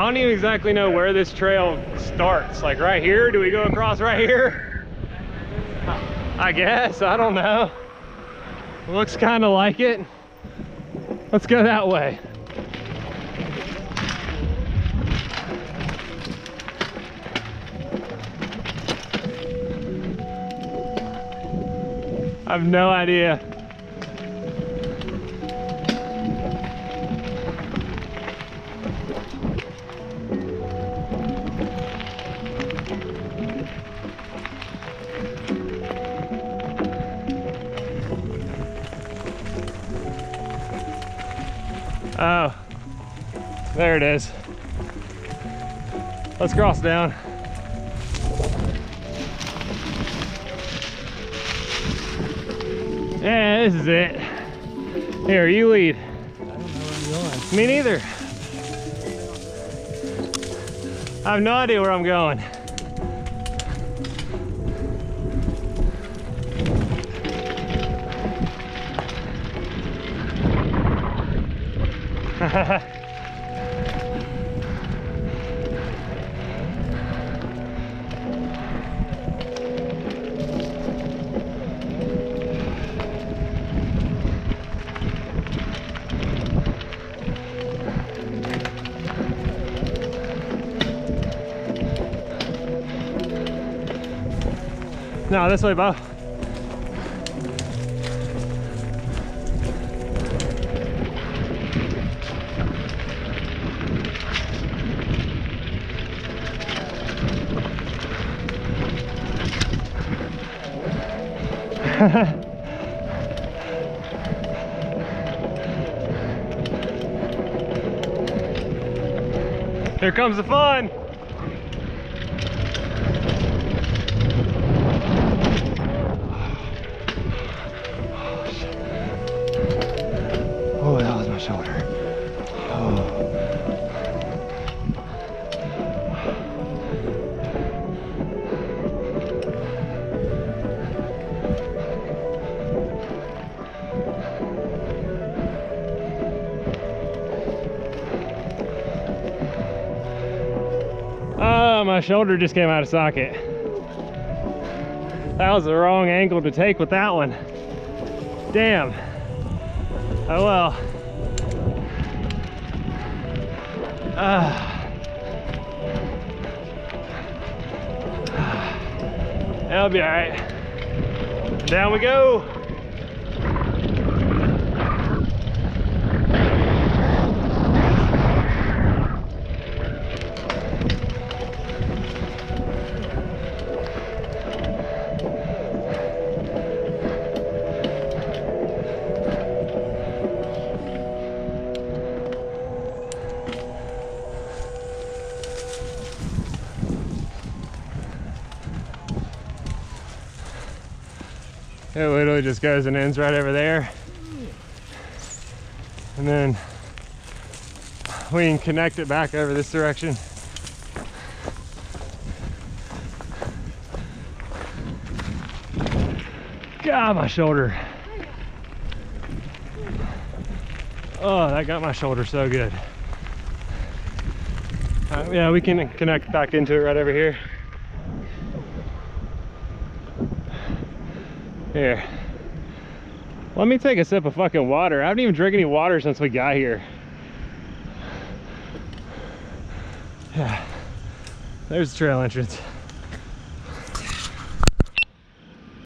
I don't even exactly know where this trail starts. Like right here? Do we go across right here? I guess, I don't know. Looks kind of like it. Let's go that way. I have no idea. Oh, there it is. Let's cross down. Yeah, this is it. Here, you lead. I don't know where I'm going. Me neither. I have no idea where I'm going. No, this way, Bo. Here comes the fun. Oh, that was my shoulder. My shoulder just came out of socket. That was the wrong angle to take with that one. Damn. Oh well. Ah. That'll be all right. Down we go. It literally just goes and ends right over there. And then we can connect it back over this direction. God, my shoulder. Oh, that got my shoulder so good. Uh, yeah, we can connect back into it right over here. Here. Let me take a sip of fucking water. I haven't even drank any water since we got here. Yeah. There's the trail entrance.